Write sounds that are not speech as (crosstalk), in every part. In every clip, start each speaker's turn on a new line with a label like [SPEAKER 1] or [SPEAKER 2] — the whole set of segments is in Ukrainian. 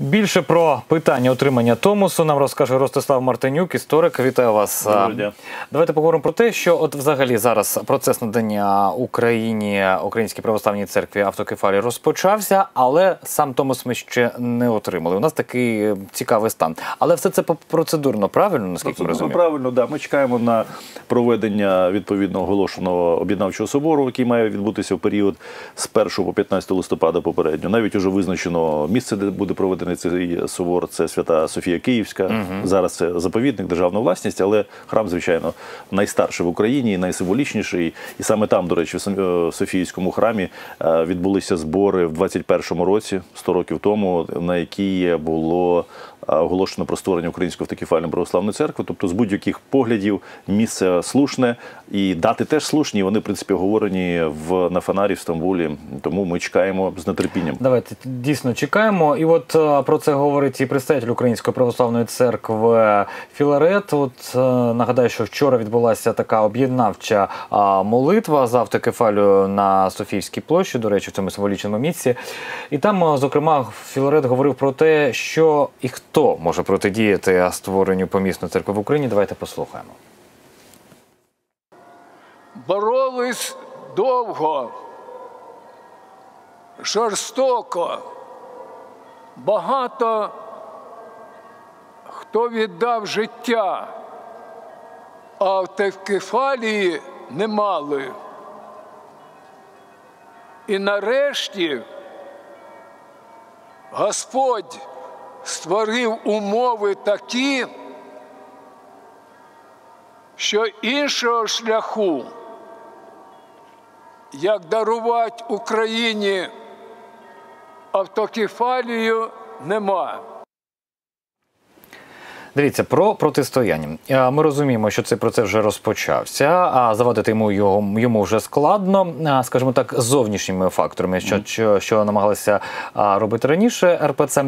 [SPEAKER 1] Більше про питання отримання Томосу нам розкаже Ростислав Мартинюк, історик. Вітаю вас.
[SPEAKER 2] Дня.
[SPEAKER 1] Давайте поговоримо про те, що от взагалі зараз процес надання Україні Українській православній церкві автокефалії розпочався, але сам Томос ми ще не отримали. У нас такий цікавий стан. Але все це процедурно правильно, наскільки
[SPEAKER 2] Ну,
[SPEAKER 1] розуміємо?
[SPEAKER 2] правильно, да. Ми чекаємо на проведення відповідно оголошеного об'єднавчого собору, який має відбутися в період з 1 по 15 листопада попередньо. Навіть уже визначено місце, де буде проведений цей собор. Це Свята Софія Київська. Зараз це заповідник, державна власність, але храм, звичайно, найстарший в Україні, найсимволічніший. І саме там, до речі, в е, Софійському храмі е, відбулися збори в 21-му році, 100 років тому, на які було оголошено про створення Української автокефальної православної церкви. Тобто, з будь-яких поглядів місце слушне і дати теж слушні. Вони, в принципі, оговорені в на фонарі в Стамбулі. Тому ми чекаємо з нетерпінням.
[SPEAKER 1] Давайте дійсно чекаємо. І от е, про це говорить і представитель Української православної церкви Філарет. От е, нагадаю, що вчора відбулася така об'єднавча молитва за автокефалію на Софійській площі, до речі, в цьому символічному місці. І там, е, зокрема, Філарет говорив про те, що і хто може протидіяти створенню помісної церкви в Україні. Давайте послухаємо.
[SPEAKER 3] боролись довго, жорстоко. Багато хто віддав життя, а автокефалії не мали. І нарешті Господь створив умови такі, що іншого шляху, як дарувати Україні автокефалію, нема.
[SPEAKER 1] Дивіться про протистояння. Е, Ми розуміємо, що цей процес вже розпочався, а завадити йому його йому вже складно, скажімо так, зовнішніми факторами, що, що, що намагалися робити раніше РПЦ,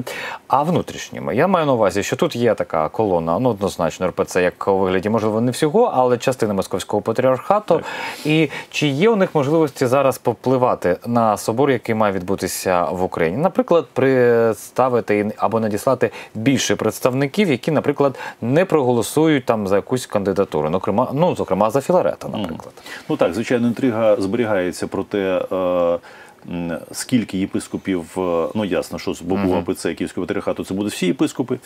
[SPEAKER 1] а внутрішніми. Я маю на увазі, що тут є така колона, ну однозначно РПЦ, як у вигляді, можливо, не всього, але частина московського патріархату. І чи є у них можливості зараз попливати на собор, який має відбутися в Україні? Наприклад, представити або надіслати більше представників, які, наприклад, не проголосують там за якусь кандидатуру, ну, зокрема, ну, зокрема за Філарета, наприклад.
[SPEAKER 2] Ну так, звичайно, інтрига зберігається проте. Е, Скільки єпископів, е, ну ясно, що з боку АПЦ Київського патріархату це будуть всі єпископи.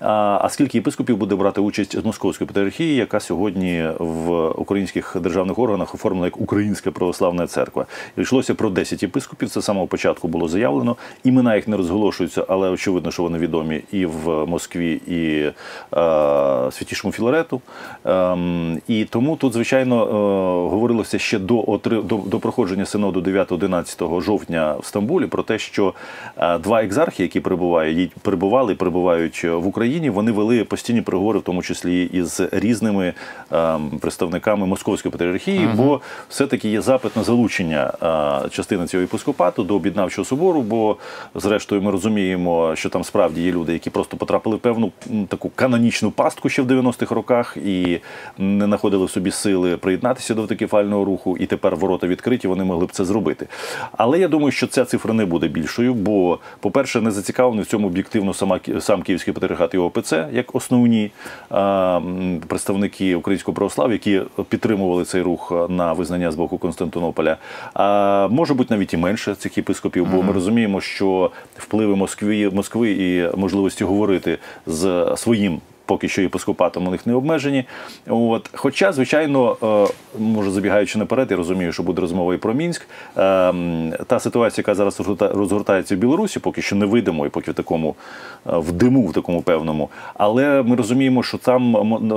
[SPEAKER 2] А, а скільки єпископів буде брати участь з Московської патріархії, яка сьогодні в українських державних органах оформлена як Українська православна церква? І йшлося про 10 єпископів. Це з самого початку було заявлено. Імена їх не розголошуються, але очевидно, що вони відомі і в Москві, і е, Святішому Філарету. Ем, і тому тут, звичайно, е, говорилося ще до, отри- до, до проходження синоду 9-11 жовтня в Стамбулі про те, що е, два екзархи, які перебувають, перебували і перебувають в Україні, вони вели постійні переговори, в тому числі із різними ем, представниками московської патріархії, бо все-таки є запит на залучення е, частини цього єпископату до об'єднавчого собору. Бо, зрештою, ми розуміємо, що там справді є люди, які просто потрапили в певну таку канонічну пастку ще в 90-х роках і не знаходили в собі сили приєднатися до автокефального руху, і тепер ворота відкриті, вони могли б це зробити. Але я думаю, що ця цифра не буде більшою, бо, по-перше, не зацікавлений в цьому об'єктивно сама сам Київський патріархат і ОПЦ як основні а, представники українського православ'я, які підтримували цей рух на визнання з боку Константинополя. А може бути навіть і менше цих єпископів, бо ми розуміємо, що впливи Москви, Москви і можливості говорити з своїм поки що єпископатом у них не обмежені. От. Хоча, звичайно, е, може забігаючи наперед, я розумію, що буде розмова і про Мінськ. Е, Та ситуація, яка зараз розгортається в Білорусі, поки що не видимо, і поки в такому е, в диму, в такому певному. Але ми розуміємо, що там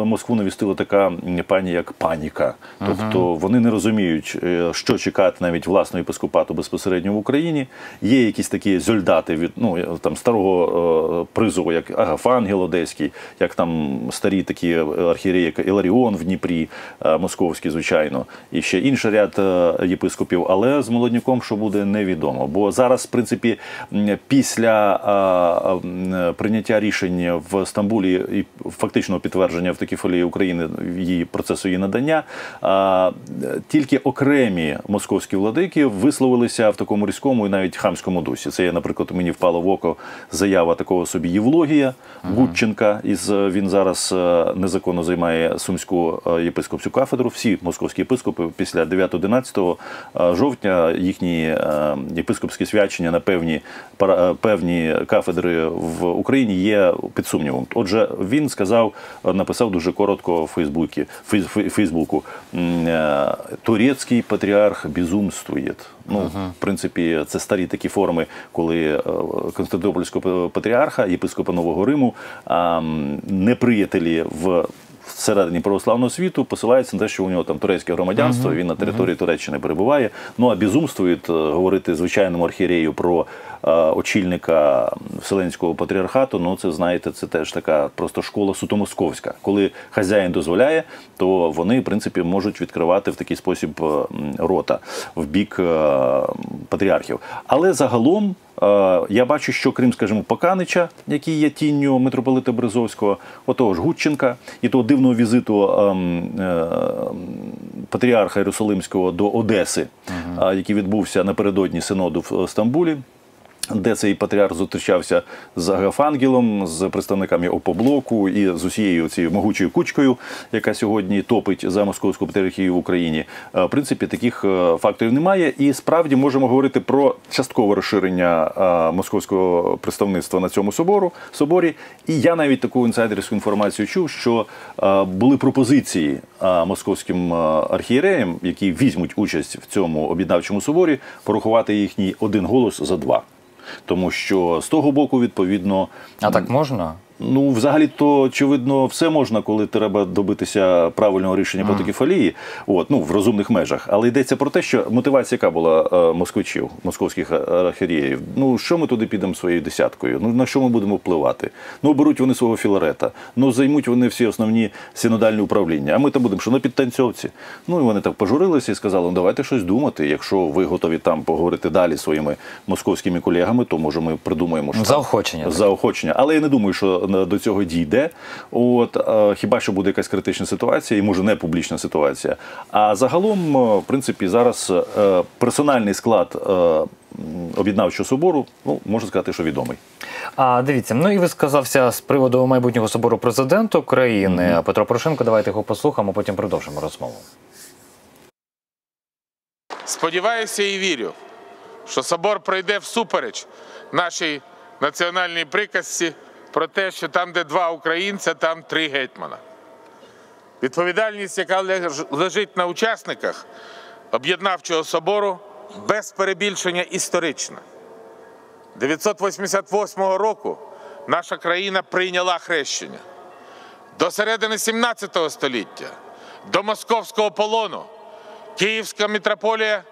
[SPEAKER 2] Москву навістила така пані, як паніка. Тобто вони не розуміють, е, що чекати навіть власного єпископату безпосередньо в Україні. Є якісь такі зольдати від ну там старого призову, як Агафангел Одеський, як там старі такі архієреї, як Іларіон в Дніпрі, е, московський, звичайно, і ще інший ряд е, єпископів. Але з молодняком, що буде, невідомо. Бо зараз, в принципі, після е, прийняття рішень в Стамбулі і фактичного підтвердження автокефалії України її процесу її надання, тільки окремі московські владики висловилися в такому різкому і навіть хамському дусі. Це наприклад, мені впало в око заява такого собі Євлогія Гудченка. Із він зараз е, незаконно займає сумську е, єпископську кафедру. Всі московські єпископи після 9-11 е, жовтня їхні єпископські свячення на певні певні кафедри в Україні є під сумнівом. Отже, він сказав, написав дуже коротко в Фейсбуці, Фейс- Фейсбуку. Турецький патріарх безумствує. Ну, в принципі, це старі такі форми, коли е, Константинопольського патріарха, єпископа Нового Риму, неприятелі в всередині православного світу посилається на те, що у нього там турецьке громадянство, він на території Туреччини перебуває. Ну а безумствують е, говорити звичайному архієрею про е, очільника Вселенського патріархату. Ну це знаєте, це теж така просто школа суто московська. Коли хазяїн дозволяє, то вони в принципі можуть відкривати в такий спосіб е, рота в бік е, патріархів. Але загалом. Е, Я бачу, що крім, скажімо, Поканича, який є тінню митрополита Березовського, отого ж Гудченка, і того дивного візиту ем, е, патріарха Єрусалимського до Одеси, е, який відбувся напередодні синоду в Стамбулі. Де цей патріарх зустрічався з Агафангелом, з представниками Опоблоку і з усією цією могучою кучкою, яка сьогодні топить за московську патріархію в Україні. Е, В принципі, таких е, факторів немає. І справді можемо говорити про часткове розширення е, московського представництва на цьому собору соборі. І я навіть таку інсайдерську інформацію чув, що були пропозиції московським архієреям, які візьмуть участь в цьому об'єднавчому соборі, порахувати їхній один голос за два. Тому що з того боку, відповідно,
[SPEAKER 1] А так можна?
[SPEAKER 2] Ну, взагалі, то очевидно, все можна, коли треба добитися правильного рішення по такій от, ну, в розумних межах. Але йдеться про те, що мотивація яка була е, москвичів, московських архієреїв. Ну, що ми туди підемо своєю десяткою? Ну, на що ми будемо впливати? Ну, беруть вони свого філарета, ну, займуть вони всі основні синодальні управління. А ми там будемо що на підтанцьовці. Ну, і вони так пожурилися і сказали, ну, давайте щось думати. Якщо ви готові там поговорити далі зі своїми московськими колегами, то може ми придумаємо, що
[SPEAKER 1] Заохочення
[SPEAKER 2] заохочення. Але я не думаю, що до цього дійде. От е, хіба що буде якась критична ситуація, і може не публічна ситуація. А загалом, е, в принципі, зараз е, персональний склад об'єднавчого собору, ну можна сказати, що відомий.
[SPEAKER 1] А дивіться, ну і ви сказався з приводу майбутнього собору президента України Петро Порошенко. Давайте його послухаємо, потім продовжимо розмову.
[SPEAKER 4] Сподіваюся і вірю, що собор пройде всупереч нашій національній приказці про те, що там, де два українця, там три гетьмана. Відповідальність, яка лежить на учасниках об'єднавчого собору, без перебільшення історична. 988 року наша країна прийняла хрещення. До середини 17 століття, до московського полону, Київська митрополія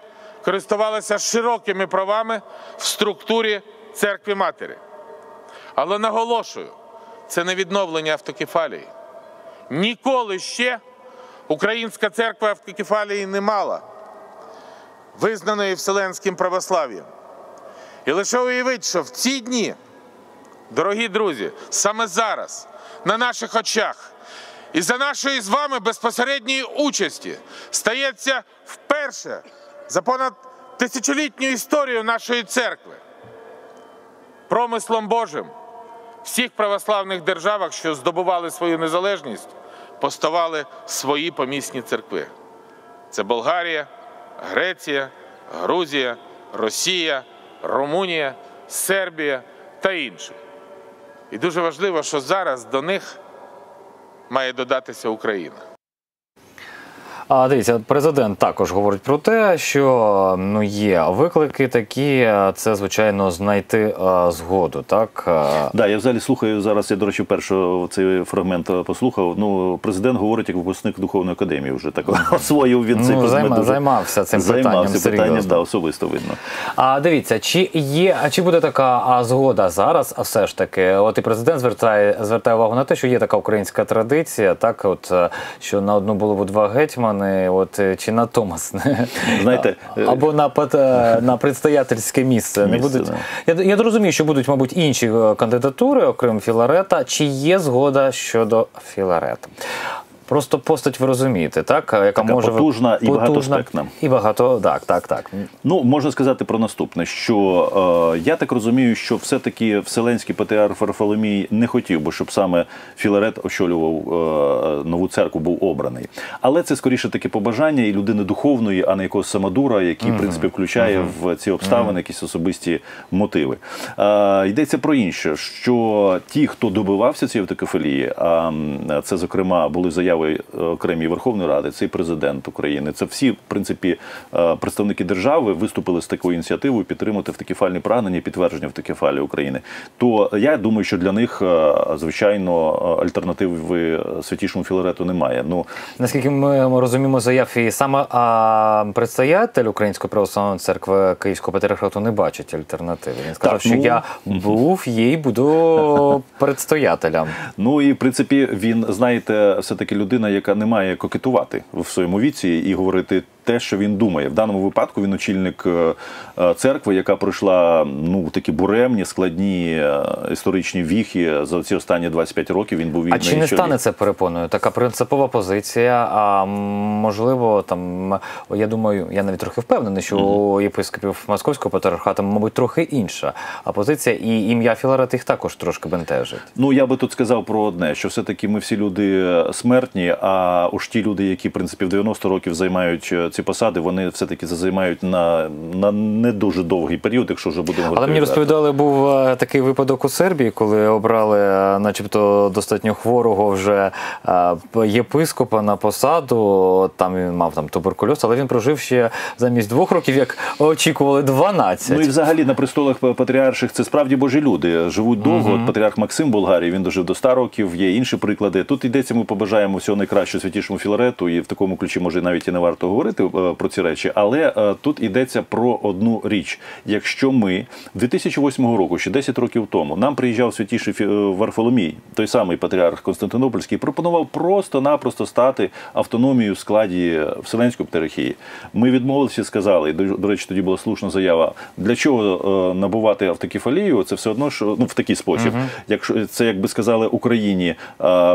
[SPEAKER 4] користувалася широкими правами в структурі церкви матері. Але наголошую, це не відновлення автокефалії. Ніколи ще українська церква автокефалії не мала, визнаної Вселенським православ'ям. І лише уявіть, що в ці дні, дорогі друзі, саме зараз, на наших очах, і за нашої з вами безпосередньої участі стається вперше за понад тисячолітню історію нашої церкви. Промислом Божим всіх православних державах, що здобували свою незалежність, поставали свої помісні церкви. Це Болгарія, Греція, Грузія, Росія, Румунія, Сербія та інші. І дуже важливо, що зараз до них має додатися Україна.
[SPEAKER 1] А дивіться, президент також говорить про те, що ну є виклики такі. Це звичайно знайти а, згоду. Так А,
[SPEAKER 2] Да, я взагалі слухаю зараз. Я до речі, перший цей фрагмент е, послухав. Ну, президент говорить як випускник духовної академії. Вже так освоїв він цей
[SPEAKER 1] Ну, займа-
[SPEAKER 2] дуже-
[SPEAKER 1] займався цим
[SPEAKER 2] займався
[SPEAKER 1] питанням
[SPEAKER 2] питанням, да, особисто видно.
[SPEAKER 1] А дивіться, чи є, а чи буде така а, згода зараз? А все ж таки, от і президент звертає звертає увагу на те, що є така українська традиція, так от е, що на одну було два гетьмани, от е, чи на Томас (laughs)
[SPEAKER 2] Знаєте,
[SPEAKER 1] або на е, на предстоятельське місце. Не
[SPEAKER 2] будуть...
[SPEAKER 1] будуть. Я, я розумію, що будуть, мабуть, інші е, кандидатури, окрім Філарета. Чи є згода щодо Філарета? Просто постать ви розумієте, так? Яка
[SPEAKER 2] Така
[SPEAKER 1] може
[SPEAKER 2] потужна і багатоаспектна.
[SPEAKER 1] І багато, так, так, так.
[SPEAKER 2] Ну, можна сказати про наступне, що е, я так розумію, що все-таки Вселенський патріарх Варфоломій не хотів би, щоб саме Філарет очолював е, нову церкву, був обраний. Але це скоріше таке побажання і людини духовної, а не якогось самодура, який, в принципі, включає в ці обставини якісь особисті мотиви. Е, йдеться про інше, що ті, хто добивався цієї автокефалії, а це, зокрема, були заяви е, окремі Верховної Ради, це і президент України, це всі, в принципі, е, представники держави виступили з такою ініціативою підтримати автокефальні прагнення і підтвердження автокефалії України. То я думаю, що для них, е, звичайно, альтернативи святішому Філарету немає. Ну,
[SPEAKER 1] Наскільки ми розуміємо заяв, і саме а, предстоятель Української православної церкви Київського патріархату не бачить альтернативи. Він сказав,
[SPEAKER 2] Так,
[SPEAKER 1] що
[SPEAKER 2] ну,
[SPEAKER 1] я був, є і буду (laughs) предстоятелем.
[SPEAKER 2] Ну і в принципі він, знаєте, все-таки людина, яка не має кокетувати в своєму віці і говорити те, що він думає. В даному випадку він очільник е, е, церкви, яка пройшла ну такі буремні, складні е, історичні віхи за ці останні 25 років. Він був
[SPEAKER 1] А
[SPEAKER 2] від
[SPEAKER 1] чи не стане це перепоною? Така принципова позиція. А можливо, там я думаю, я навіть трохи впевнений, що у єпископів московського патріархату, мабуть, трохи інша. А позиція і ім'я Філарет їх також трошки бентежить.
[SPEAKER 2] Ну я би тут сказав про одне: що все-таки ми всі люди смертні, а уж ті люди, які в принципі в 90 років займають е, ці посади, вони все-таки займають на, на не дуже довгий період, якщо вже будемо говорити.
[SPEAKER 1] Але мені розповідали, був е, такий випадок у Сербії, коли обрали, е, начебто, достатньо хворого вже е, єпископа на посаду. Там він мав там туберкульоз, але він прожив ще замість двох років, як очікували 12.
[SPEAKER 2] Ну і взагалі на престолах патріарших це справді божі люди. Живуть довго. От патріарх Максим Болгарії він дожив до 100 років. Є інші приклади. Тут йдеться, ми побажаємо всього найкращого святішому Філарету, і в такому ключі може навіть і не варто говорити е, про ці речі. Але е, тут йдеться про одну річ. Якщо ми 2008 року, ще 10 років тому, нам приїжджав святіший е, Варфоломій, той самий патріарх Константинопольський, пропонував просто-напросто стати автономією в складі Вселенської патріархії. Ми відмовилися і сказали, до, речі, тоді була слушна заява. Для чого набувати автокефалію? Це все одно, що ну в такий спосіб. Якщо це якби сказали Україні,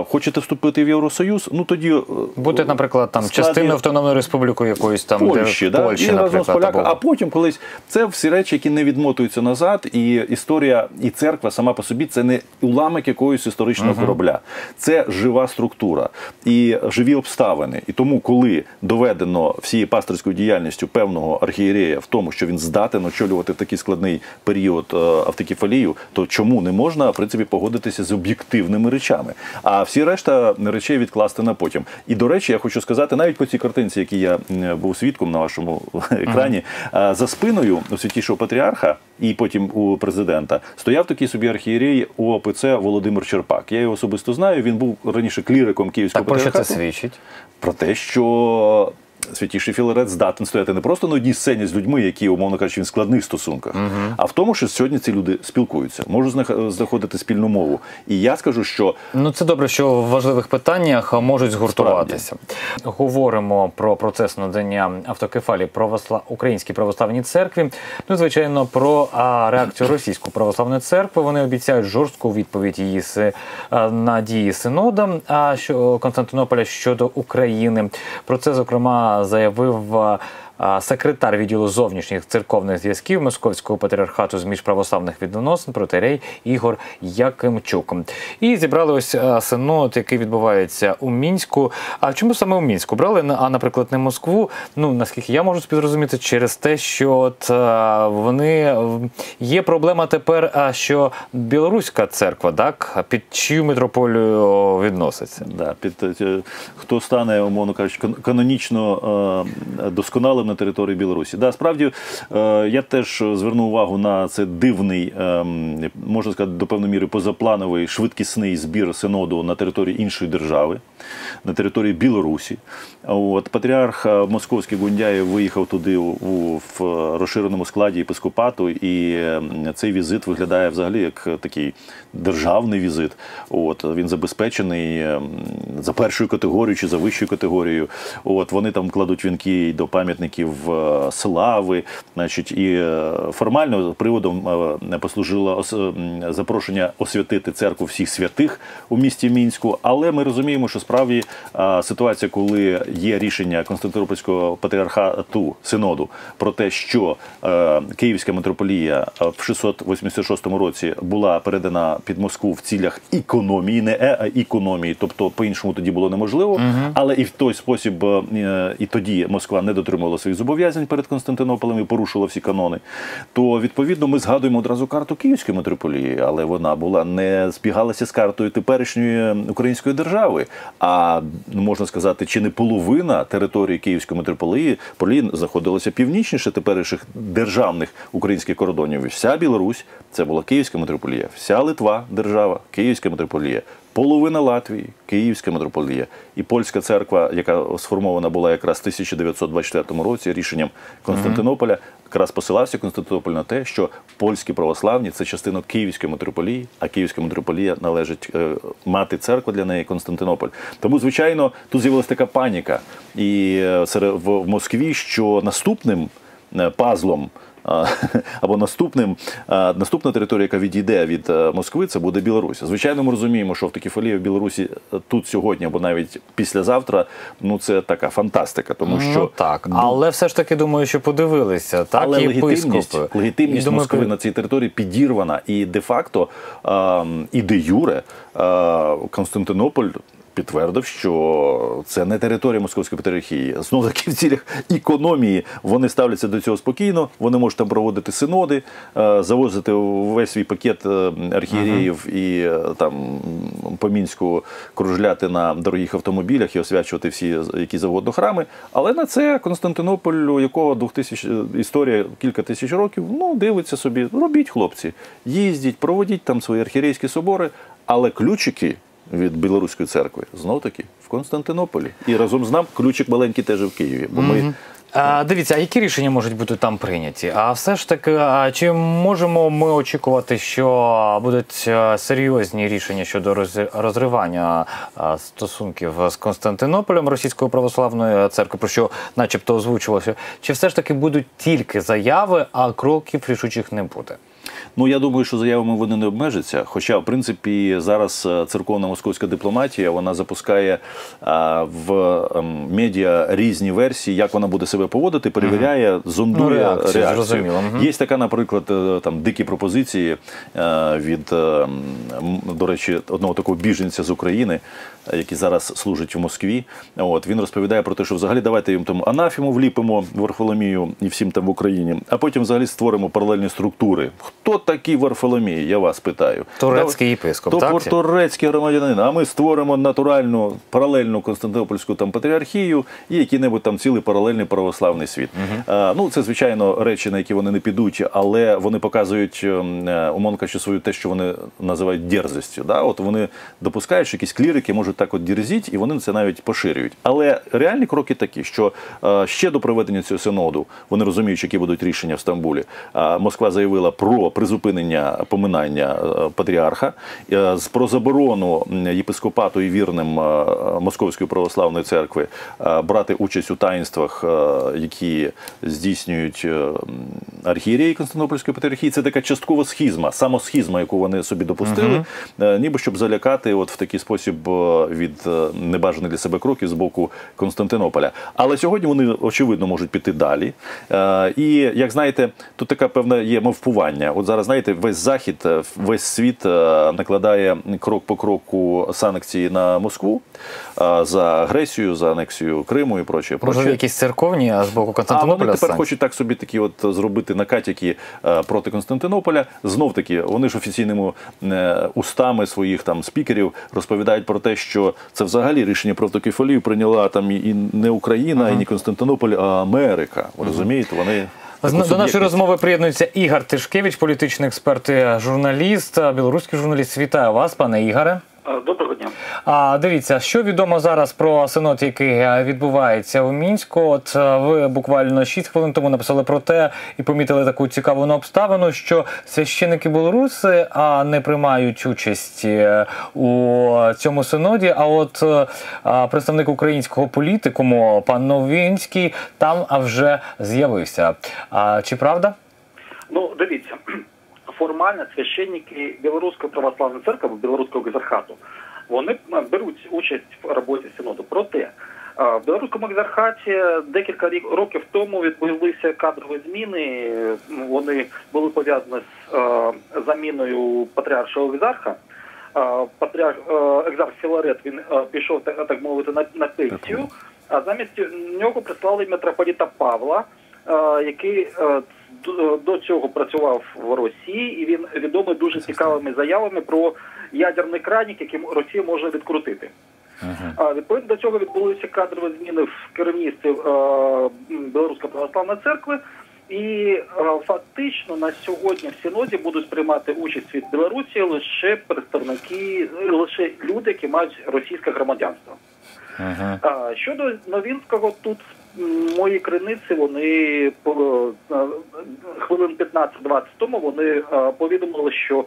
[SPEAKER 2] хочете вступити в Євросоюз? Ну тоді
[SPEAKER 1] Бути, наприклад, там
[SPEAKER 2] складі-
[SPEAKER 1] частиною автономної республіки якоїсь там
[SPEAKER 2] Польщі,
[SPEAKER 1] де,
[SPEAKER 2] да?
[SPEAKER 1] Польщі,
[SPEAKER 2] і разом з
[SPEAKER 1] наприклад,
[SPEAKER 2] поляками. А потім колись це всі речі, які не відмотуються назад, і історія і церква сама по собі це не уламок якогось історичного корабля, це жива структура і живі обставини. І тому, коли доведено всією пасторською діяльністю певного архієрея в тому, що він здатен очолювати в такий складний період е, автокефалію, то чому не можна в принципі погодитися з об'єктивними речами? А всі решта речей відкласти на потім. І до речі, я хочу сказати, навіть по цій картинці, які я був свідком на вашому (laughs) екрані, а, за спиною у святішого патріарха і потім у президента стояв такий собі архієрей ОПЦ Володимир Черпак. Я його особисто знаю. Він був раніше кліриком Київського
[SPEAKER 1] Так про що це свідчить?
[SPEAKER 2] Про те, що святіший Філарет здатен стояти не просто на одній сцені з людьми, які, умовно кажучи, в складних стосунках, а в тому, що сьогодні ці люди спілкуються, можуть знах- знаходити спільну мову. І я скажу, що
[SPEAKER 1] Ну це добре, що в важливих питаннях можуть згуртуватися. Говоримо про процес надання автокефалії правосла... Українській православній церкві. Ну, звичайно, про а, реакцію Російської православної церкви. Вони обіцяють жорстку відповідь її си- а, на дії синода а, що Константинополя щодо України. Про це зокрема заявив. Секретар відділу зовнішніх церковних зв'язків Московського патріархату з міжправославних відносин протирей Ігор Якимчук. І зібрали ось синод, який відбувається у мінську. А чому саме у мінську брали? а, наприклад, не Москву? Ну наскільки я можу співрозуміти, через те, що от вони є проблема тепер, а, що білоруська церква, так під чию митрополію відноситься?
[SPEAKER 2] Да, під е, хто стане, умовно кажучи, канонічно досконалим на території Білорусі. Да, справді е, я теж звернув увагу на це дивний, е, можна сказати, до певної міри позаплановий швидкісний збір синоду на території іншої держави, на території Білорусі. От патріарх е, Московський Гундяєв виїхав туди в розширеному складі єпископату, і е, цей візит виглядає взагалі як такий державний візит. От він забезпечений е, за першою категорією чи за вищою категорією. От вони там кладуть вінки до пам'ятників е, слави. Значить, і е, формально приводом е, послужило ос- запрошення освятити церкву всіх святих у місті Мінську. Але ми розуміємо, що справді ситуація, коли є рішення Константинопольського патріархату синоду про те, що Київська митрополія в 686 році була передана під Москву в цілях економії, не е, а економії, тобто по-іншому тоді було неможливо. Але і в той спосіб і тоді Москва не дотримувала своїх зобов'язань перед Константинополем і порушила всі канони. То відповідно ми згадуємо одразу карту Київської митрополії, але вона була не збігалася з картою теперішньої української держави. А ну, можна сказати, чи не половина території Київської митрополії Полін знаходилася північніше теперішніх державних українських кордонів. Вся Білорусь це була Київська митрополія, вся Литва держава, Київська митрополія. Половина Латвії, Київська митрополія і польська церква, яка сформована була якраз в 1924 році рішенням Константинополя, якраз посилався Константинополь на те, що польські православні це частина Київської митрополії, а Київська митрополія належить е, мати церква для неї Константинополь. Тому, звичайно, тут з'явилася така паніка і е, серед в, в Москві, що наступним е, пазлом. (laughs) Або наступним наступна територія, яка відійде від е, Москви, це буде Білорусь. Звичайно, ми розуміємо, що автокефалія в Білорусі е, тут сьогодні, або навіть післязавтра, ну це така фантастика, тому що
[SPEAKER 1] ну, так, але все ж таки думаю, що подивилися. Так,
[SPEAKER 2] але
[SPEAKER 1] і
[SPEAKER 2] легітимність, легітимність
[SPEAKER 1] думаю,
[SPEAKER 2] Москви на цій території підірвана, і де-факто ем, і де юре е, Константинополь. Підтвердив, що це не територія Московської патріархії. Знову таки в цілях економії вони ставляться до цього спокійно. Вони можуть там проводити синоди, е, завозити весь свій пакет е, архієреїв і е, там по мінську кружляти на дорогих автомобілях і освячувати всі які завгодно храми. Але на це Константинополь, у якого 2000, історія кілька тисяч років, ну дивиться собі, робіть хлопці, їздіть, проводіть там свої архієрейські собори, але ключики від білоруської церкви знов таки в Константинополі. І разом з нами ключик маленький теж в Києві. Бо ми
[SPEAKER 1] А, дивіться, а які рішення можуть бути там прийняті? А все ж таки, а чи можемо ми очікувати, що будуть е, серйозні рішення щодо роз- розривання стосунків з Константинополем Російської православної церкви, про що, начебто, озвучувалося? Чи все ж таки будуть тільки заяви, а кроків рішучих не буде?
[SPEAKER 2] Ну я думаю, що заявами вони не обмежаться. Хоча, в принципі, зараз е, церковна московська дипломатія вона запускає а, в ем, медіа різні версії, як вона буде себе поводити, перевіряє, зондує
[SPEAKER 1] Ну,
[SPEAKER 2] реакцію.
[SPEAKER 1] реакцію. Мгм.
[SPEAKER 2] Є така, наприклад, е, там дикі пропозиції е, від, е, до речі, одного такого біженця з України, е, який зараз служить в Москві. От він розповідає про те, що взагалі давайте їм там анафіму вліпимо Варфоломію і всім там в Україні, а потім взагалі створимо паралельні структури. Хто такий Варфоломій? Я вас питаю.
[SPEAKER 1] Турецький єпископ,
[SPEAKER 2] То
[SPEAKER 1] так?
[SPEAKER 2] турецький громадянин. А ми створимо натуральну паралельну Константинопольську там патріархію і який-небудь там цілий паралельний православний світ. А, ну це звичайно речі, на які вони не підуть, але вони показують ем, е, умовно кажучи, свою те, що вони називають дерзостю. Да? От вони допускають, що якісь клірики можуть так от дерзіть, і вони це навіть поширюють. Але реальні кроки такі, що е, ще до проведення цього синоду вони розуміють, які будуть рішення в Стамбулі. Москва заявила про призупинення поминання е, патріарха, е, про заборону єпископату і вірним е, Московської православної церкви е, брати участь у таїнствах, е, які здійснюють е, м, Константинопольської патріархії. Це така часткова схізма, самосхізма, яку вони собі допустили, е, ніби щоб залякати от в такий спосіб е, від е, небажаних для себе кроків з боку Константинополя. Але сьогодні вони очевидно можуть піти далі. Е, І як знаєте, тут така певна є мовпування. От зараз знаєте, весь захід, е, весь світ накладає крок по кроку санкції на Москву за агресію, за анексію Криму і проче.
[SPEAKER 1] Можливо, якісь церковні а з боку
[SPEAKER 2] А вони
[SPEAKER 1] Константинополя
[SPEAKER 2] тепер хочуть так собі такі от зробити накатяки проти Константинополя. Знов таки, вони ж офіційними устами своїх там спікерів розповідають про те, що це взагалі рішення про автокефалію прийняла там і- не Україна, і не Константинополь, а Америка. Ви розумієте? Вони
[SPEAKER 1] До нашої розмови приєднується Ігор Тишкевич, політичний експерт, і журналіст, білоруський журналіст. Вітаю вас, пане Ігоре.
[SPEAKER 5] Доброго дня.
[SPEAKER 1] А дивіться, що відомо зараз про синод, який е, відбувається у мінську. От е, ви буквально 6 хвилин тому написали про те і помітили таку цікаву обставину, що священики білоруси а не приймають участь е, у цьому синоді. А от а, представник українського політикуму пан Новінський там вже з'явився. А чи правда?
[SPEAKER 5] Ну, дивіться, формально священники Білоруської православної церкви Білоруського екзархату, вони е, беруть участь в роботі синоду. Проте е, в Білоруському екзархаті декілька років тому відбулися кадрові зміни. Вони були пов'язані з е, заміною патріаршого екзарха. Патріарх екзарх Філарет він пішов так, мовити на, пенсію, а замість нього прислали митрополіта Павла, який е, до цього працював в Росії, і він відомий дуже цікавими заявами про ядерний кранік, який Росія може відкрутити. А відповідно до цього відбулися кадрові зміни в керівництві е, Білоруської православної церкви. І е, фактично на сьогодні в синоді будуть приймати участь від Білорусі лише представники, лише люди, які мають російське громадянство. А, щодо Новінського, тут мої криниці, вони е, хвилин 15-20 тому вони е, повідомили, що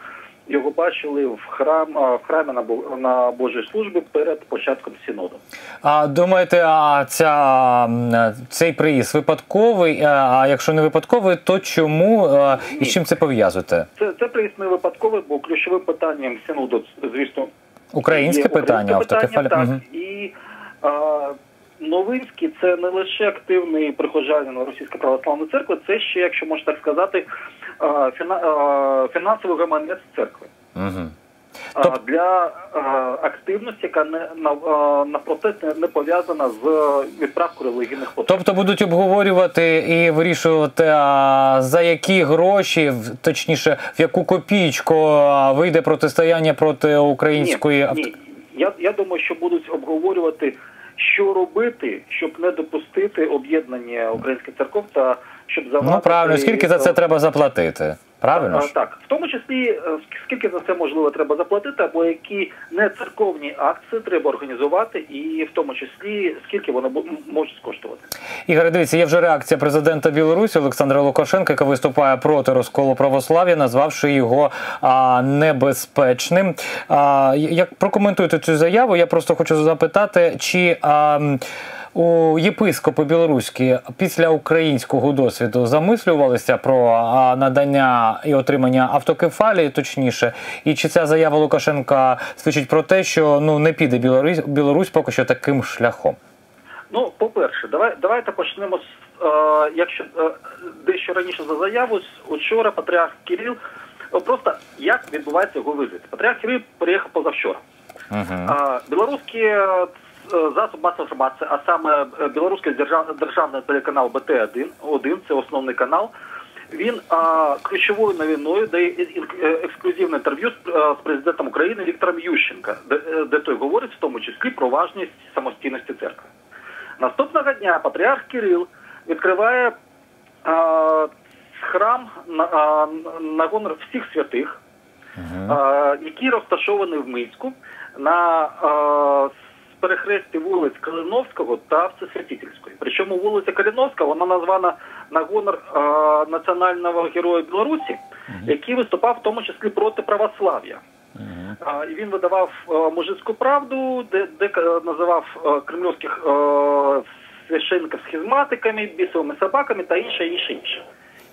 [SPEAKER 5] його бачили в храм е, в храмі на на Божій службі перед початком синоду.
[SPEAKER 1] А думаєте, а ця цей приїзд випадковий? А якщо не випадковий, то чому і з чим це пов'язуєте?
[SPEAKER 5] Це це приїзд не випадковий, бо ключовим питанням синоду, звісно,
[SPEAKER 1] Українське
[SPEAKER 5] Є
[SPEAKER 1] питання,
[SPEAKER 5] українське так.
[SPEAKER 1] Мгм.
[SPEAKER 5] І а, Новинський це не лише активний прихожанин Російської православної церкви, це ще, якщо можна так сказати, фінансовий гаманець церкви. А,
[SPEAKER 1] Тоб-
[SPEAKER 5] Для активності, яка не на, а, навпроти не, пов'язана з відправкою релігійних потреб.
[SPEAKER 1] Тобто будуть обговорювати і вирішувати, а, за які гроші, точніше, в яку копійку вийде протистояння проти української
[SPEAKER 5] ні. Я, я думаю, що будуть обговорювати, що робити, щоб не допустити об'єднання українських церков та щоб завадити...
[SPEAKER 1] Ну правильно, скільки за це треба заплатити? Правильно ж?
[SPEAKER 5] Так, в тому числі е, скільки за це можливо треба заплатити, або які не церковні акції треба організувати, і в тому числі скільки вони бу- м- можуть скоштувати.
[SPEAKER 1] Ігор, дивіться, є вже реакція президента Білорусі Олександра Лукашенка, яка виступає проти розколу православ'я, назвавши його а, небезпечним. А, як прокоментуєте цю заяву? Я просто хочу запитати, чи а, у єпископи білоруські після українського досвіду замислювалися про надання і отримання автокефалії, точніше, і чи ця заява Лукашенка свідчить про те, що ну не піде Білорусь, Білорусь поки що таким шляхом?
[SPEAKER 5] Ну, по-перше, давай давайте почнемо з е, якщо е, дещо раніше за заяву. Учора патріарх Кирил просто як відбувається його визит. Патріарх Кирил приїхав позавчора. А, білоруські е, засоб масової інформації, а саме е, білоруський державний телеканал БТ-1, один, це основний канал. Він а, ключовою новиною дає е, ексклюзивне інтерв'ю з, е, з президентом України Віктором Ющенка, де, е, де той говорить в тому числі про важність самостійності церкви. Наступного дня патріарх Кирил відкриває а, храм на, а, на гонор всіх святих, а, який розташований в Минську на а, перехресті вулиць Калиновського та Всесвятительської. Причому вулиця Калиновська вона названа на гонор е, національного героя Білорусі, який виступав в тому числі проти православ'я. А, І він видавав е, мужицьку правду, де, де називав е, кремлівських е, священників схизматиками, бісовими собаками та інше, інше, інше.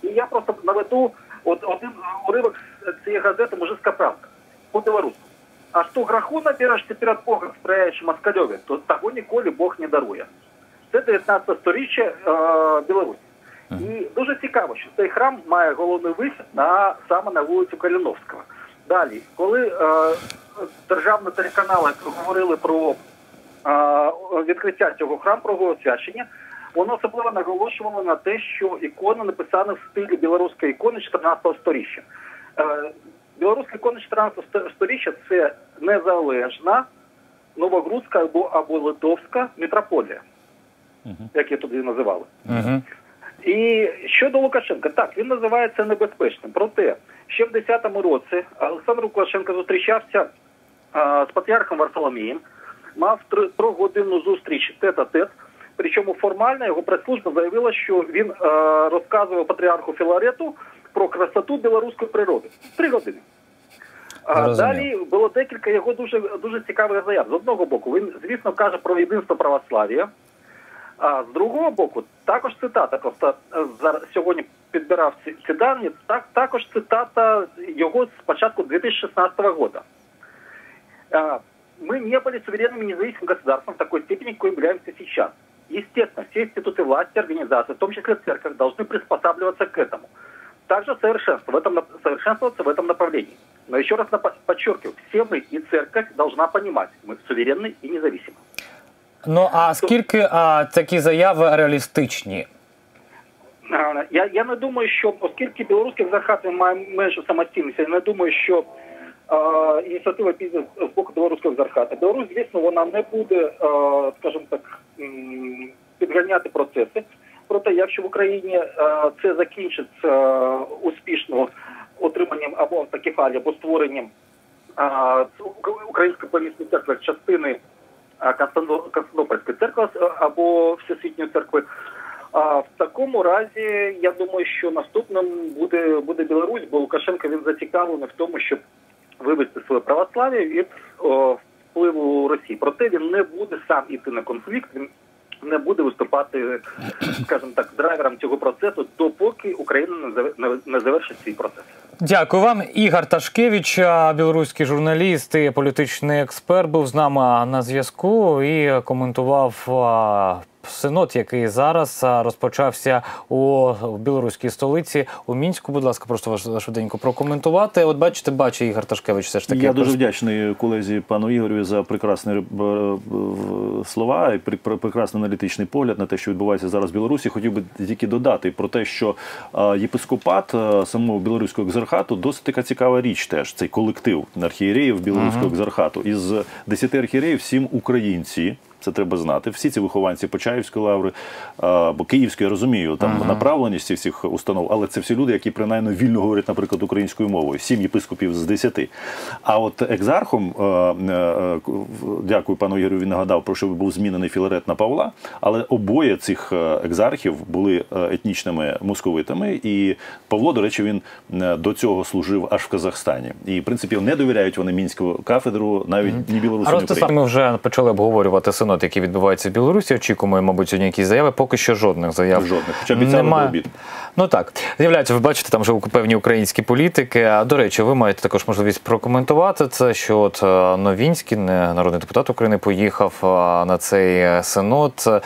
[SPEAKER 5] І я просто наведу от один уривок цієї газети Мужицька правда по білоруську. А що граху наберешся перед Богом, сприяючи москальові, то того ніколи Бог не дарує. Це 19 сторіччя е, Білорусі. І дуже цікаво, що цей храм має головний вихід на саме на вулицю Каліновського. Далі, коли е, державні телеканали говорили про е, відкриття цього храму, про його освячення, воно особливо наголошувало на те, що ікона написана в стилі білоруської ікони 14 сторіччя. Е, білоруська ікона 14 сторіччя це незалежна новогрузька або, або литовська митрополія, як її тоді називали.
[SPEAKER 1] Угу.
[SPEAKER 5] І щодо Лукашенка, так він називається небезпечним. Проте ще в 10-му році Олександр Лукашенко зустрічався а, з патріархом Варфоломієм, мав трьохгодинну зустріч тет-а-тет. Причому формально його прес-служба заявила, що він е, розказував патріарху Філарету про красоту білоруської природи. Три години. А
[SPEAKER 1] Зрозумів.
[SPEAKER 5] далі було декілька його дуже дуже цікавих заяв. З одного боку, він, звісно, каже про єдинство православ'я. А з другого боку, також цитата. Просто е, зараз сьогодні підбирав ці, ці дані. Так, також цитата його з початку 2016 року. А, Мы не были суверенным и независимым государством в такой степени, какой являемся сейчас. Естественно, все институты власти, организации, в том числе церковь, должны приспосабливаться к этому. Также совершенство в этом, нап- совершенствоваться в этом направлении. Но еще раз напо- подчеркиваю, все мы и церковь должна понимать, мы суверенны и независимы.
[SPEAKER 1] Ну а скільки а, такі заяви реалістичні?
[SPEAKER 5] А, Я, я не думаю, що оскільки білоруський екзархат він має меншу самостійність, я не думаю, що е, ініціатива піде з боку білоруського екзархата. Білорусь, звісно, вона не буде, е, скажімо так, м, підганяти процеси. Проте, якщо в Україні е, це закінчиться е, успішно отриманням або автокефалії, або створенням е, Української помісної церкви частини Константинопольської церкви або Всесвітньої церкви. А в такому разі я думаю, що наступним буде буде Білорусь, бо Лукашенко він зацікавлений в тому, щоб вивести своє православ'я від о, впливу Росії. Проте він не буде сам іти на конфлікт. Він не буде виступати, скажімо так, драйвером цього процесу, допоки Україна не зав- не- не завершить свій процес.
[SPEAKER 1] Дякую вам. Ігор Ташкевич, білоруський журналіст і політичний експерт, був з нами на зв'язку і коментував синод, який зараз розпочався у білоруській столиці у мінську. Будь ласка, просто швиденько прокоментувати. От бачите, бачить Ігор Ташкевич. Все ж таки
[SPEAKER 2] Я дуже вдячний колезі пану Ігорю за прекрасні е, е, слова і пр- пр- прекрасний аналітичний погляд на те, що відбувається зараз в Білорусі. Хотів би тільки додати про те, що єпископат самого білоруського екзархату досить така цікава річ. Теж цей колектив архієреїв білоруського екзархату. Із 10 архієреїв сім українці. Це треба знати. Всі ці вихованці Почаївської лаври, бо Київської я розумію, там направленість цих всіх установ, але це всі люди, які принаймні вільно говорять, наприклад, українською мовою. Сім єпископів з десяти. А от екзархом, е, е, дякую пану Ігорю, він нагадав, про що був змінений Філарет на Павла. Але обоє цих е, екзархів були етнічними московитами. І Павло, до речі, він до цього служив аж в Казахстані. І в принципі не довіряють вони мінську кафедру, навіть ні білорусі,
[SPEAKER 1] А Ростислав, ми вже почали обговорювати синод, який відбувається в Білорусі. Очікуємо, мабуть, сьогодні якісь заяви. Поки що жодних заяв
[SPEAKER 2] Жодних. Хоча обіцяли до обіду.
[SPEAKER 1] Ну так, з'являються, ви бачите, там вже певні українські політики. А до речі, ви маєте також можливість прокоментувати це. Що от е, Новінський, народний депутат України, поїхав е, на цей е, синод.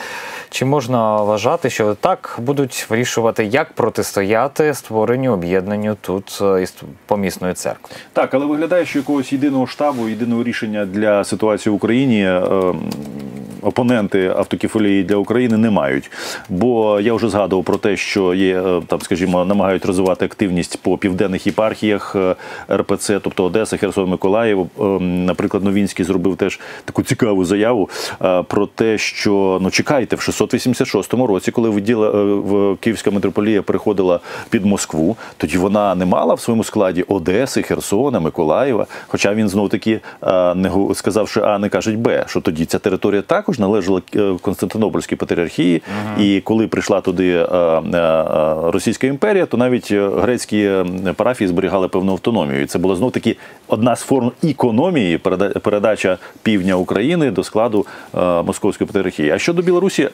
[SPEAKER 1] Чи можна вважати, що так будуть вирішувати, як протистояти створенню об'єднанню тут із помісної церкви?
[SPEAKER 2] Так, але виглядає, що якогось єдиного штабу, єдиного рішення для ситуації в Україні опоненти автокефалії для України не мають. Бо я вже згадував про те, що є е, там, скажімо, намагають розвивати активність по південних єпархіях е, РПЦ, тобто Одеса, Херсон, Миколаїв. Е, Наприклад, Новінський зробив теж таку цікаву заяву про те, що ну чекайте, в 686 році, коли виділа в Київська митрополія переходила під Москву, тоді вона не мала в своєму складі Одеси, Херсона, Миколаєва. Хоча він знов таки не сказав, що А не кажуть Б, що тоді ця територія також належала е, Константинопольській патріархії. І коли прийшла туди е, е, Російська імперія, то навіть грецькі парафії зберігали певну автономію. І це була знов таки одна з форм економії передача півдня України до складу Московської патріархії. А щодо Білорусі,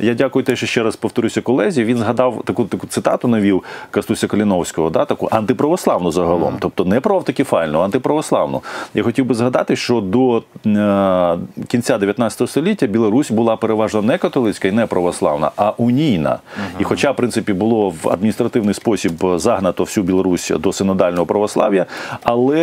[SPEAKER 2] я дякую теж ще раз повторюся колезі. Він згадав таку таку цитату навів Кастуся Каліновського, да, таку антиправославну загалом, тобто не про автокефальну, а антиправославну. Я хотів би згадати, що до кінця 19 століття Білорусь була переважно не католицька і не православна, а унійна. І хоча, в принципі, було в адміністративний спосіб загнато всю Білорусь до синодального православ'я, але,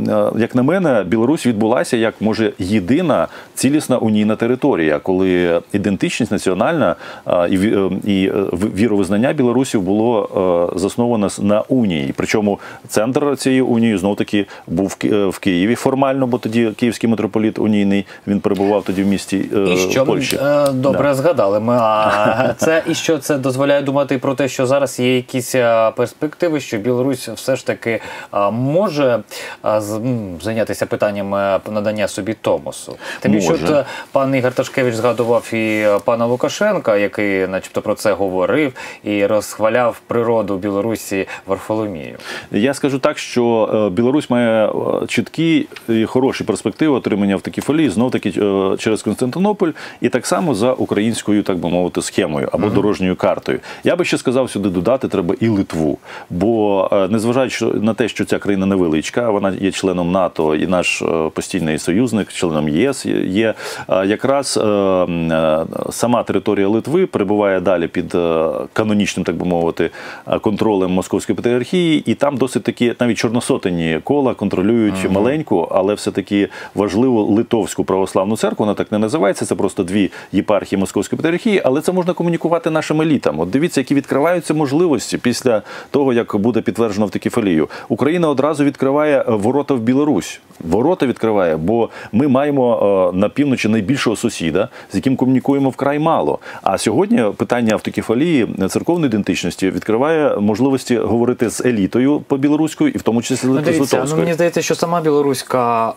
[SPEAKER 2] е, як на мене, Білорусь відбулася як може єдина цілісна унійна територія, коли ідентичність національна е, і, е, і віровизнання білорусів було засновано на унії. Причому центр цієї унії знов таки був в Києві формально, бо тоді київський митрополіт унійний він перебував тоді в місті е,
[SPEAKER 1] І що
[SPEAKER 2] Польщі.
[SPEAKER 1] е, добре згадали ми. А (laughs) це і що це дозволяє думати про те, що зараз є якісь е, перспективи, що Білорусь все ж таки е, може е, з- м, зайнятися питанням е, надання собі Томосу. Тим більше от, пан Ігор Ташкевич згадував і пана Лукашенка, який, начебто, про це говорив і розхваляв природу Білорусі Варфоломію.
[SPEAKER 2] Я скажу так, що Білорусь має чіткі і хороші перспективи отримання автокефалії знов таки через Константинополь і так само за українською, так би мовити, схемою або дорожньою картою. Я би ще сказав сюди додати треба і Литву. Бо е, незважаючи на те, що ця країна невеличка, вона є членом НАТО і наш е, постійний союзник, членом ЄС є- е, якраз е, е, сама територія Литви перебуває далі під е, канонічним, так би мовити, е, контролем Московської патріархії, і там досить такі навіть чорносотені кола контролюють маленьку, але все таки важливу литовську православну церкву. Вона так не називається. Це просто дві єпархії Московської патріархії, але це можна комунікувати нашим елітам. От дивіться, які відкриваються можливості після того, як буде підтверджено автокефалію. Україна одразу відкриває е, ворота в Білорусь. Ворота відкриває, бо ми маємо е, на півночі найбільшого сусіда, з яким комунікуємо вкрай мало. А сьогодні питання автокефалії е, церковної ідентичності відкриває можливості говорити з елітою по білоруською, і в тому числі
[SPEAKER 1] Ну,
[SPEAKER 2] з
[SPEAKER 1] дивіться, ну, мені здається, що сама білоруська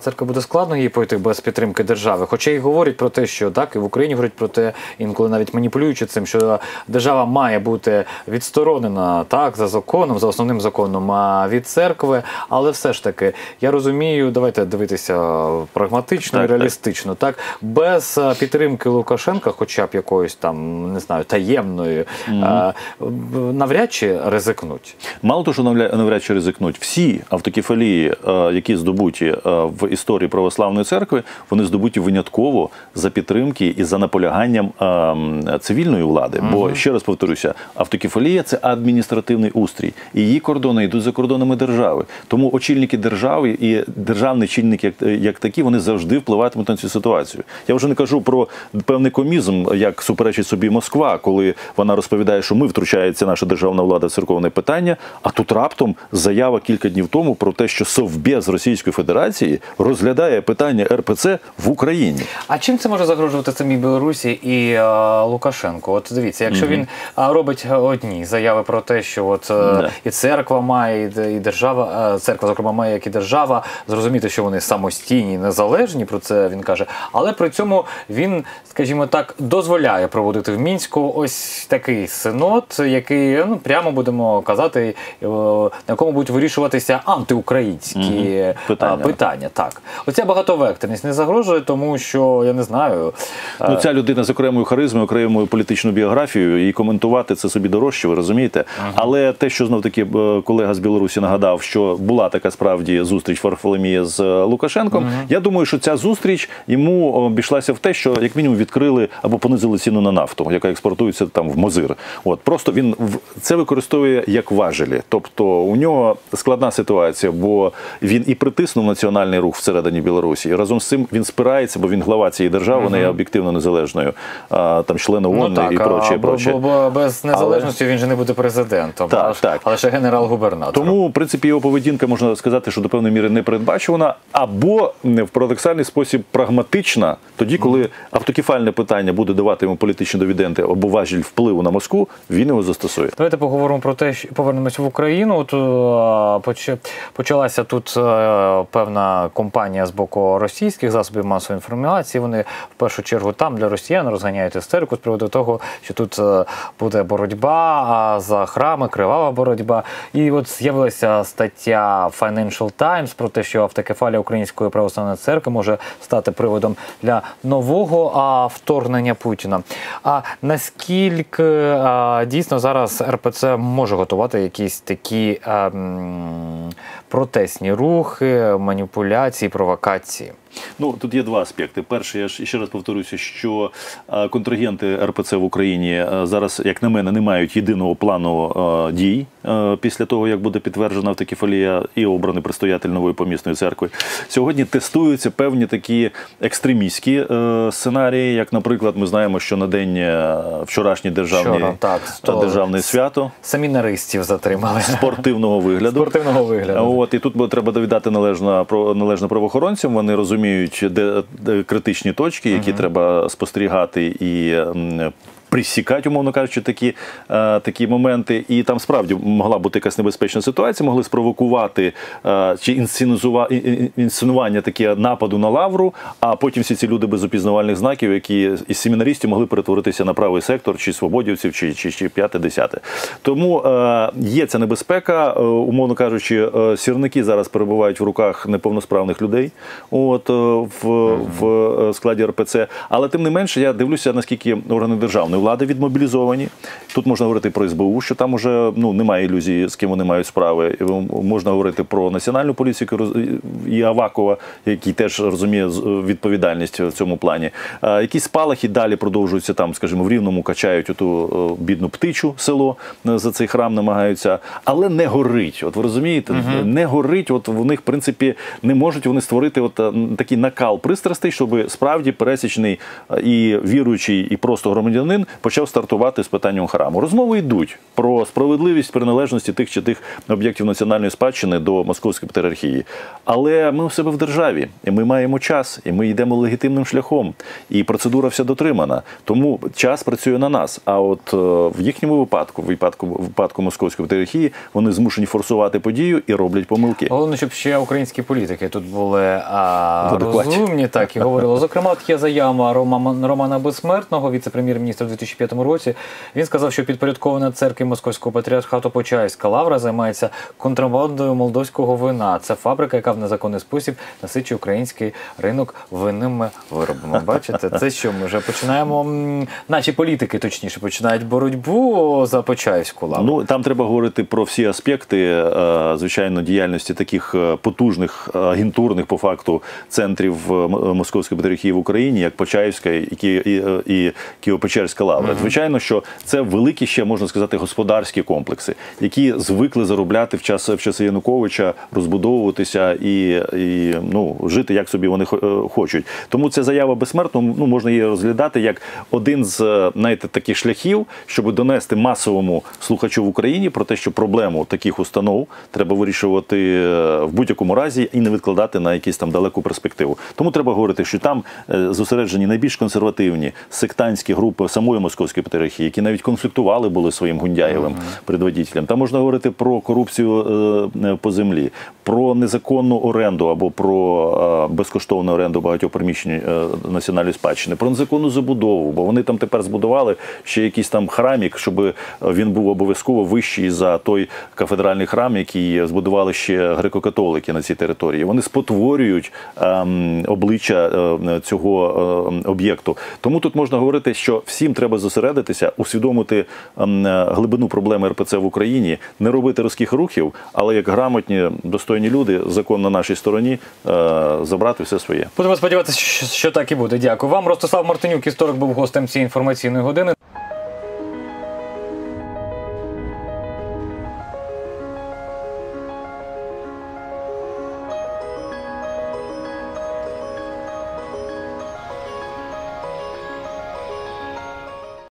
[SPEAKER 1] церква буде складно їй пройти без підтримки держави. Хоча й говорять про те, що так, і в Україні говорять про те, інколи навіть маніпулюючи цим, що держава має бути відсторонена так за законом, за основним законом а, від церкви. Але все ж таки, я розумію, давайте дивитися прагматично
[SPEAKER 2] Так,
[SPEAKER 1] і реалістично. Так, без підтримки Лукашенка, хоча б якоїсь там не знаю, таємної, а, б- навряд чи ризикнуть.
[SPEAKER 2] Мало того, що навряд чи ризикнуть, всі автокефалії, е, які здобуті е, в історії православної церкви, вони здобуті винятково за підтримки і за наполяганням е, цивільної влади. Бо ще раз повторюся, автокефалія це адміністративний устрій, і її кордони йдуть за кордонами держави. Тому очільники держави і державні чинники, як, як такі, вони завжди впливатимуть на цю ситуацію. Я вже не кажу про певний комізм, як суперечить собі Москва, коли вона розповідає, що ми втручається наша державна влада в церковне питання. А тут раптом заява кілька днів тому про те, що Совбез Російської Федерації розглядає питання РПЦ в Україні.
[SPEAKER 1] А чим це може загрожувати самій Білорусі і е, Лукашенко? От дивіться, якщо він е, робить одні заяви про те, що от е,
[SPEAKER 2] Да.
[SPEAKER 1] і церква має, і і держава, е, церква, зокрема, має як і держава, зрозуміти, що вони самостійні, незалежні, про це він каже. Але при цьому він, скажімо так, дозволяє проводити в мінську ось такий синод, який ну прямо будемо казати, е, на якому будуть вирішуватися антиукраїнські е,
[SPEAKER 2] Питання.
[SPEAKER 1] питання. Так, оця багатовекторність не загрожує, тому що я не знаю.
[SPEAKER 2] Ну, ця людина з окремою харизмою, окремою політичною біографією, і коментувати це собі дорожче, ви розумієте. Але те, що знов таки е, колега з Білорусі нагадав, що була така справді зустріч Варфоломія з е, Лукашенком. Я думаю, що ця зустріч йому обійшлася в те, що як мінімум відкрили або понизили ціну на нафту, яка експортується там в Мозир. От просто він це використовує як важелі. Тобто у нього складна ситуація, бо він і притиснув національний рух всередині Білорусі. І разом з цим він спирається, бо він глава цієї держави, вона є об'єктивно незалежною, а, там член ООН і
[SPEAKER 1] а,
[SPEAKER 2] проче, проче.
[SPEAKER 1] бо, бо без незалежності він же не буде президентом,
[SPEAKER 2] Так,
[SPEAKER 1] але,
[SPEAKER 2] так.
[SPEAKER 1] але ще генерал-губернатор.
[SPEAKER 2] Тому, в принципі, його поведінка можна сказати, що до певної міри не передбачувана, або не в парадоксальний спосіб прагматична, тоді, коли автокефальне питання буде давати йому політичні довіденти або важіль впливу на Москву, він його застосує.
[SPEAKER 1] Давайте поговоримо про те, що повернемось в Україну. От, е, почалася тут е, певна компанія з боку російських засобів масової інформації. Вони в першу чергу там для росіян розганяють істерику з приводу того, що тут е, буде боротьба за храми, кривава боротьба. І от з'явилася стаття Financial Times про те, що автокефалія Української православної церкви може стати приводом для нового вторгнення Путіна. А наскільки дійсно зараз РПЦ може готувати якісь такі а, протестні рухи, маніпуляції, провокації?
[SPEAKER 2] Ну тут є два аспекти. Перший, я ж ще раз повторюся, що е, контрагенти РПЦ в Україні е, зараз, як на мене, не мають єдиного плану е, дій після того, як буде підтверджена автокефалія і обраний предстоятель нової помісної церкви. Сьогодні тестуються певні такі екстремістські сценарії, як, наприклад, ми знаємо, що на день вчорашній державний,
[SPEAKER 1] Вчора, так,
[SPEAKER 2] державне свято
[SPEAKER 1] Семінаристів затримали.
[SPEAKER 2] спортивного вигляду. (laughs)
[SPEAKER 1] Спортивного вигляду.
[SPEAKER 2] От і тут треба довідати належно про належно правоохоронцям. Вони розуміють, де, де критичні точки, які треба спостерігати і. Присікати, умовно кажучи, такі, е, такі моменти, і там справді могла бути якась небезпечна ситуація, могли спровокувати е, чи інсценізува- ін- ін- інсценування таке нападу на лавру, а потім всі ці люди без опізнавальних знаків, які із семінаристів могли перетворитися на правий сектор, чи свободівців, чи, чи, чи п'яте, десяте. Тому е, є ця небезпека, е, умовно кажучи, е, сірники зараз перебувають в руках неповносправних людей, от е, в, в е, складі РПЦ. Але тим не менше, я дивлюся, наскільки органи державної влади відмобілізовані. Тут можна говорити про СБУ, що там уже ну немає ілюзії, з ким вони мають справи. І Можна говорити про національну поліцію і Авакова, який теж розуміє відповідальність в цьому плані. А, Якісь спалахи далі продовжуються там, скажімо, в рівному качають оту е, бідну птичу село е, за цей храм намагаються, але не горить. От ви розумієте, не горить. От в них, в принципі, не можуть вони створити от е, такий накал пристрастей, щоб справді пересічний і віруючий, і просто громадянин почав стартувати з питанням храму. Розмови йдуть про справедливість приналежності тих чи тих об'єктів національної спадщини до московської патріархії. Але ми у себе в державі, і ми маємо час, і ми йдемо легітимним шляхом. І процедура вся дотримана. Тому час працює на нас. А от е, в їхньому випадку, в випадку в випадку московської патріархії, вони змушені форсувати подію і роблять помилки.
[SPEAKER 1] Головне, щоб ще українські політики тут були а, розумні, так і говорили. Зокрема, от є заява Рома, Романа Безсмертного, віце-прем'єр-міністра 2005 році. Він сказав, що підпорядкована церкві Московського патріархату Почаївська лавра займається контрабандою молдовського вина. Це фабрика, яка в незаконний спосіб насичує український ринок винними виробами. Бачите, це що ми вже починаємо, наші політики точніше починають боротьбу за Почаївську лавру.
[SPEAKER 2] Ну там треба говорити про всі аспекти, е, звичайно, діяльності таких е, потужних е, агентурних по факту центрів Московської патріархії в Україні, як Почаївська і, і, і Києво-Печерська лавра. Звичайно, що це великі ще можна сказати господарські комплекси, які звикли заробляти в час в часи Януковича, розбудовуватися і, і ну жити як собі вони е, хочуть. Тому ця заява безсмертно ну можна її розглядати як один з е, знаєте, таких шляхів, щоб донести масовому слухачу в Україні про те, що проблему таких установ треба вирішувати е, в будь-якому разі і не відкладати на якусь там далеку перспективу. Тому треба говорити, що там зосереджені найбільш консервативні сектантські групи самої московської патріархії, які навіть конфліктували були своїм Гундяєвим предводителем. Там можна говорити про корупцію е, е, по землі, про незаконну оренду або про е, безкоштовну оренду багатьох приміщень е, національної спадщини, про незаконну забудову, бо вони там тепер збудували ще якийсь там храмік, щоб він був обов'язково вищий за той кафедральний храм, який збудували ще греко-католики на цій території. Вони спотворюють ем, обличчя е, цього е, об'єкту. Тому тут можна говорити, що всім треба. Треба зосередитися, усвідомити ем, е, глибину проблеми РПЦ в Україні, не робити різких рухів, але як грамотні, достойні люди, закон на нашій стороні, е, забрати все своє.
[SPEAKER 1] Будемо сподіватися, що, що так і буде. Дякую вам. Ростислав Мартинюк, історик, був гостем цієї інформаційної години.